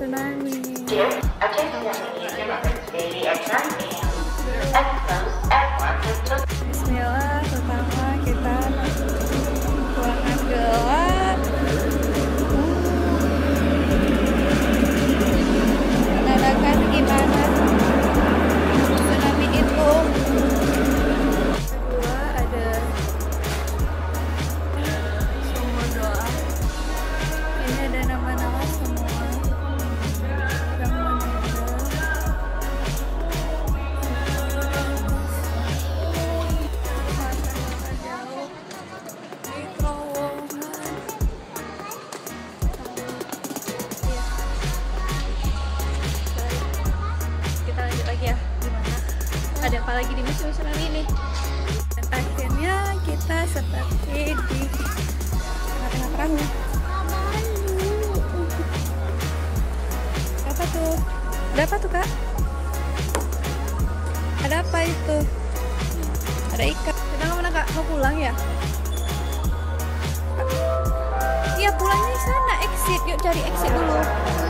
tsunami. Yes, a tsunami daily at 9 a.m. ada apa lagi di museum tsunami ini akhirnya kita seperti di tengah-tengah perahu. Apa tuh? Ada apa tuh kak? Ada apa itu? Ada ikan. Kita nggak kak mau pulang ya? Iya pulangnya di sana. Exit. Yuk cari exit dulu